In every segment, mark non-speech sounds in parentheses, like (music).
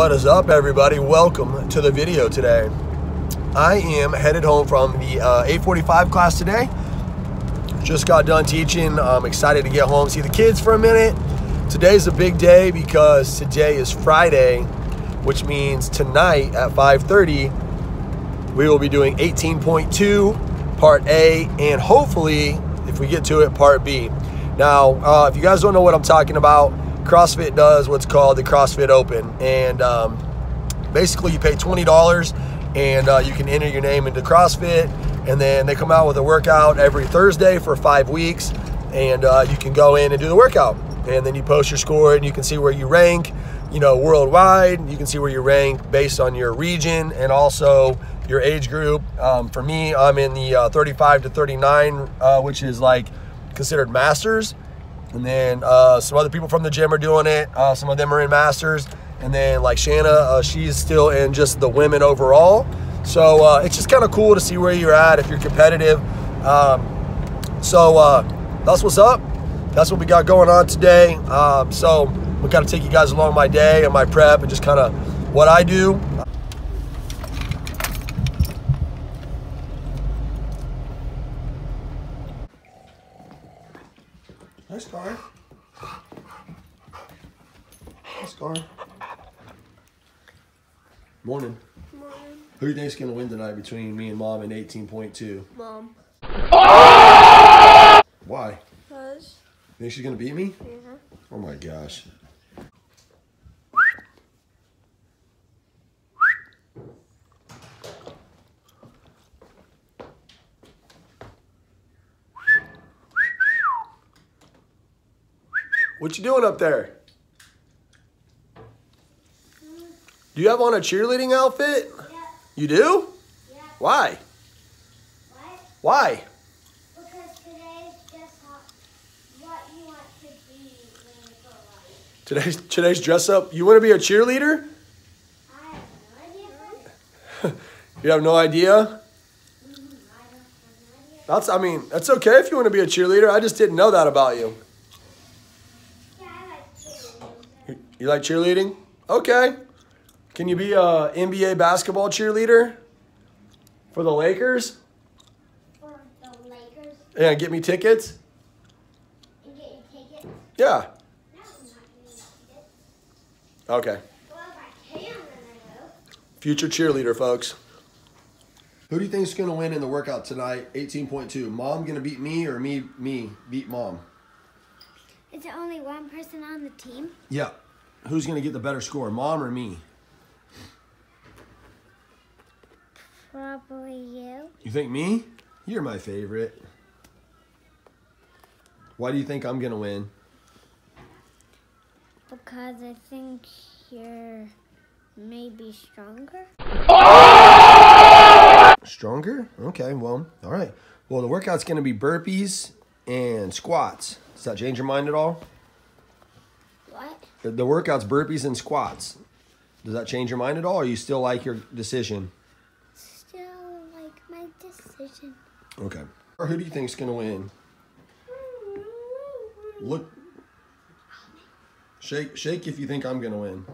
What is up, everybody? Welcome to the video today. I am headed home from the uh, 845 class today. Just got done teaching. I'm excited to get home, see the kids for a minute. Today's a big day because today is Friday, which means tonight at 5.30, we will be doing 18.2, part A, and hopefully, if we get to it, part B. Now, uh, if you guys don't know what I'm talking about, CrossFit does what's called the CrossFit Open. And um, basically, you pay $20 and uh, you can enter your name into CrossFit. And then they come out with a workout every Thursday for five weeks. And uh, you can go in and do the workout. And then you post your score and you can see where you rank, you know, worldwide. You can see where you rank based on your region and also your age group. Um, for me, I'm in the uh, 35 to 39, uh, which is like considered masters. And then uh, some other people from the gym are doing it. Uh, some of them are in masters. And then like Shanna, uh, she's still in just the women overall. So uh, it's just kind of cool to see where you're at if you're competitive. Um, so uh, that's what's up. That's what we got going on today. Um, so we got to take you guys along my day and my prep and just kind of what I do. Nice car. Nice car. Morning. Morning, Who do you think's gonna win tonight between me and mom and 18.2? Mom. Why? Cause, Think she's gonna beat me? yeah. Oh my gosh. What you doing up there? Do you have on a cheerleading outfit? Yeah, You do? yeah. Why? What? Why? Because today's just what you want to be when you grow up. Today's today's dress up. You want to be a cheerleader? I have no idea. (laughs) You have no idea? Mhm, I don't have no idea. That's I mean, that's okay if you want to be a cheerleader. I just didn't know that about you. Yeah, I like cheerleading. You, you like cheerleading? Okay. Can you be a NBA basketball cheerleader for the Lakers? For the Lakers Yeah, get me tickets. and get your tickets. Yeah. No, I'm not tickets. Okay. Well, can, then I will. Future cheerleader, folks. Who do you think is gonna win in the workout tonight? 18.2. Mom gonna beat me or me me beat mom? Is there only one person on the team? Yeah. Who's gonna get the better score, mom or me? Probably you. You think me? You're my favorite. Why do you think I'm gonna win? Because I think you're maybe stronger. Stronger? Okay, well, all right. Well, the workout's gonna be burpees and squats. Does that change your mind at all? What? The, the workout's burpees and squats. Does that change your mind at all, or you still like your decision? Still like my decision. Okay. Or who do you think's gonna win? Look. Shake, shake if you think I'm gonna win.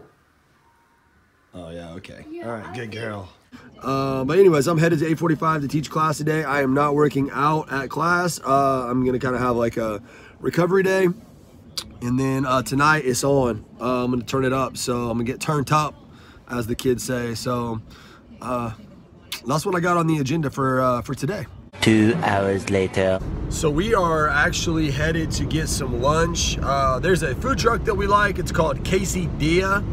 Oh yeah, okay. All right, good girl. Uh, but anyways, I'm headed to 8:45 to teach class today. I am not working out at class. Uh, I'm gonna kind of have like a recovery day, and then uh, tonight it's on. Uh, I'm gonna turn it up, so I'm gonna get turned up, as the kids say. So uh, that's what I got on the agenda for uh, for today. Two hours later. So we are actually headed to get some lunch. Uh, there's a food truck that we like. It's called Casey Dia,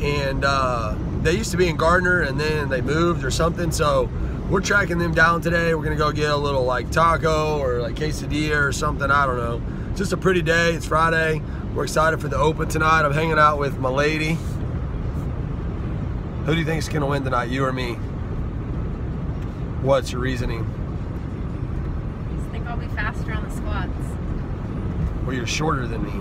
and uh, they used to be in Gardner, and then they moved or something. So we're tracking them down today. We're gonna go get a little like taco or like quesadilla or something. I don't know. Just a pretty day. It's Friday. We're excited for the open tonight. I'm hanging out with my lady. Who do you think is gonna win tonight? You or me? What's your reasoning? I think I'll be faster on the squats. Well, you're shorter than me.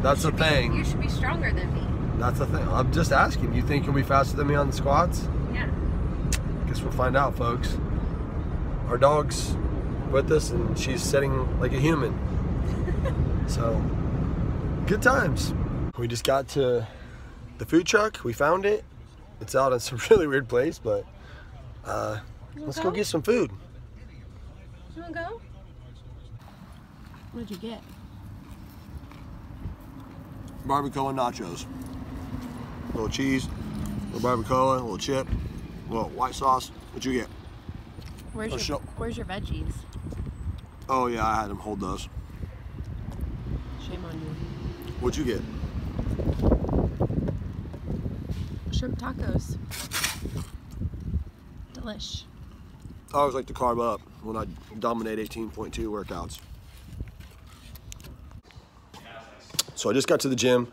That's the should be- thing. you should be stronger than me. That's the thing. I'm just asking. You think you'll be faster than me on the squats? Yeah. Guess we'll find out, folks. Our dog's with us, and she's sitting like a human. so, good times. We just got to the food truck. We found it. It's out in some (laughs) really weird place, but uh, let's go go? get some food. You wanna go? What'd you get? Barbacoa nachos. A little cheese, a little barbacoa, a little chip, a little white sauce. What'd you get? Where's Oh, your Where's your veggies? Oh yeah, I had him hold those. Shame on you. What'd you get? Shrimp tacos. Delish. I always like to carb up when I dominate 18.2 workouts. So I just got to the gym.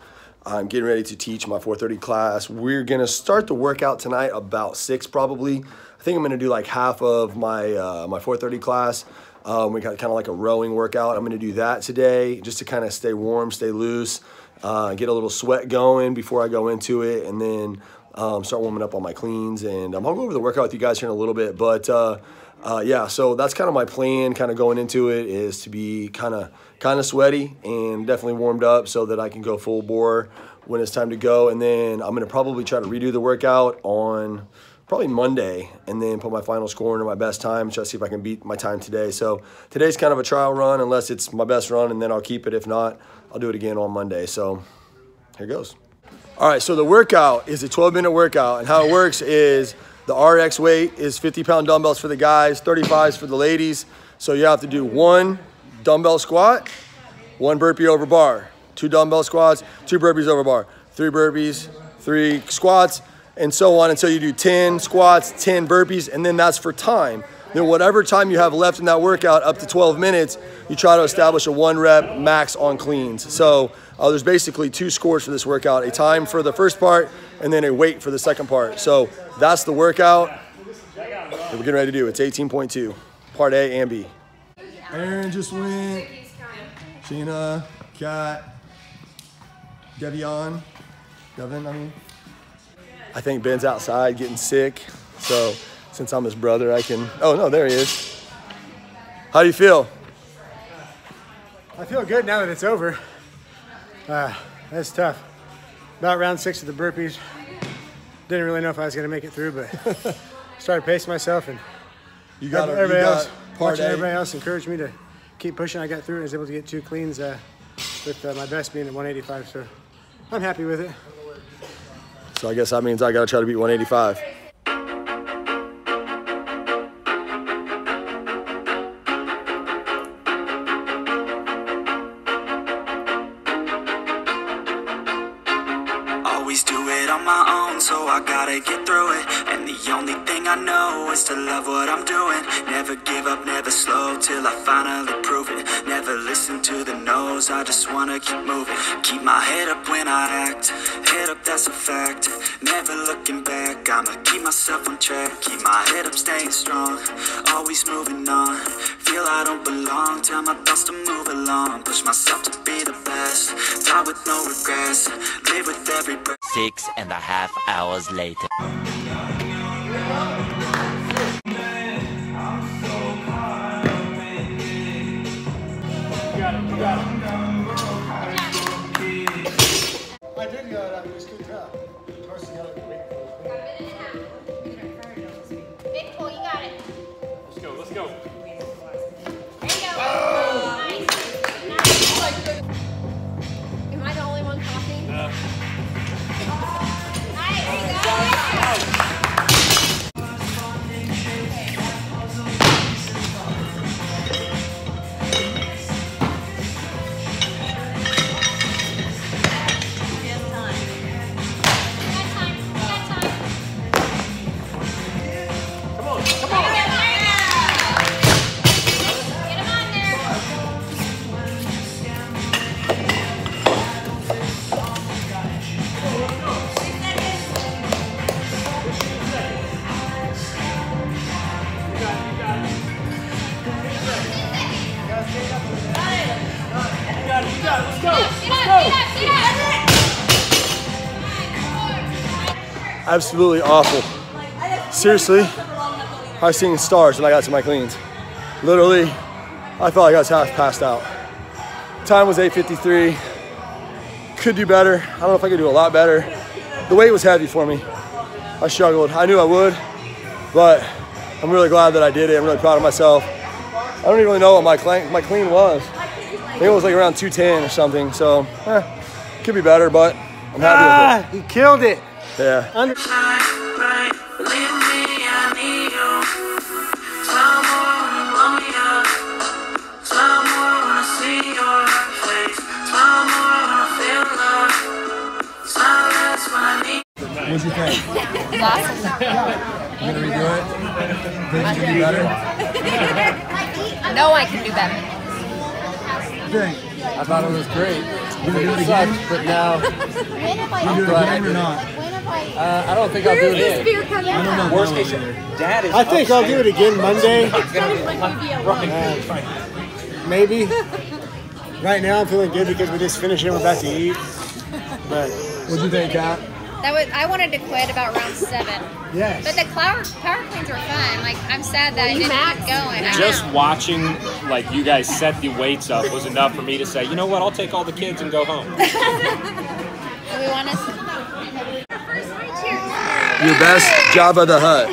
I'm getting ready to teach my 4:30 class. We're gonna start the workout tonight about six probably. I think I'm gonna do like half of my uh, my 4:30 class. Um, we got kind of like a rowing workout. I'm gonna do that today just to kind of stay warm, stay loose, uh, get a little sweat going before I go into it, and then um, start warming up on my cleans. And um, I'll go over the workout with you guys here in a little bit. But uh, uh, yeah, so that's kind of my plan. Kind of going into it is to be kind of kind of sweaty and definitely warmed up so that I can go full bore when it's time to go. And then I'm gonna probably try to redo the workout on probably Monday and then put my final score into my best time. Try to see if I can beat my time today. So today's kind of a trial run unless it's my best run and then I'll keep it. If not, I'll do it again on Monday. So here goes. All right, so the workout is a 12 minute workout, and how it works is the RX weight is 50 pound dumbbells for the guys, 35s for the ladies. So you have to do one dumbbell squat, one burpee over bar, two dumbbell squats, two burpees over bar, three burpees, three squats, and so on until you do 10 squats, 10 burpees, and then that's for time. Then whatever time you have left in that workout, up to 12 minutes, you try to establish a one rep max on cleans. So uh, there's basically two scores for this workout, a time for the first part and then a weight for the second part. So that's the workout that we're getting ready to do. It's 18.2, part A and B. Aaron just went, Sheena, Kat, Devion, Devin, I mean. I think Ben's outside getting sick, so since I'm his brother, I can, oh no, there he is. How do you feel? I feel good now that it's over. Uh, that's tough. About round six of the burpees. Didn't really know if I was going to make it through, but (laughs) started pacing myself and You got, you everybody got else, part watching everybody else encouraged me to keep pushing. I got through and was able to get two cleans uh, with uh, my best being at 185. So I'm happy with it. So I guess that means I gotta try to beat 185. Always do it on my own, so I gotta get through it. And the only thing I know is to love what I'm doing. Never give up, never slow till I finally prove it. Never listen to the no's, I just wanna keep moving. Keep my head up when I act, that's a fact. Never looking back, I'ma keep myself on track. Keep my head up, staying strong, always moving on. Feel I don't belong, tell my thoughts to move along. Push myself to be the best, die with no regrets. Live with every breath. Six and a half hours later. Absolutely awful. Seriously, I was seeing stars when I got to my cleans. Literally, I felt like I was half passed out. Time was 8.53. Could do better. I don't know if I could do a lot better. the weight was heavy for me. I struggled. I knew I would, but I'm really glad that I did it. I'm really proud of myself. I don't even really know what my clean, my clean was. I think it was like around 210 or something. So, eh, could be better, but I'm happy Ah, he killed it. With it. Yeah. Under- Believe me, I need you. Smile more when you blow me up. Smile more when I see your face. Smile more when I feel love. Smile less when I need. What'd you think? Awesome. You gonna redo it? Think you can do better? (laughs) No, I can do better. I thought it was great. It sucked, but now When have I, I'm glad I did it. when have I, Uh, I don't think I'll do it again. beer coming out? Worst case, dad is I think I'll do it again Monday. (laughs) Uh, maybe. (laughs) Right now I'm feeling good because we just finished and we're about to eat. But what do you think, Kat? That was I wanted to quit about round seven, yes. but the power power cleans were fun. Like I'm sad that I didn't keep going. I Just know. watching like you guys set the weights up was enough for me to say, you know what, I'll take all the kids and go home. (laughs) we want to. Your best Jabba the Hutt.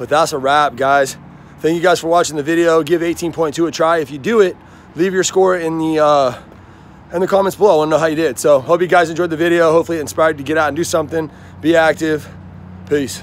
But that's a wrap, guys. Thank you guys for watching the video. Give 18.2 a try. If you do it, leave your score in the uh, in the comments below. I want to know how you did. So hope you guys enjoyed the video. Hopefully it inspired you to get out and do something. Be active. Peace.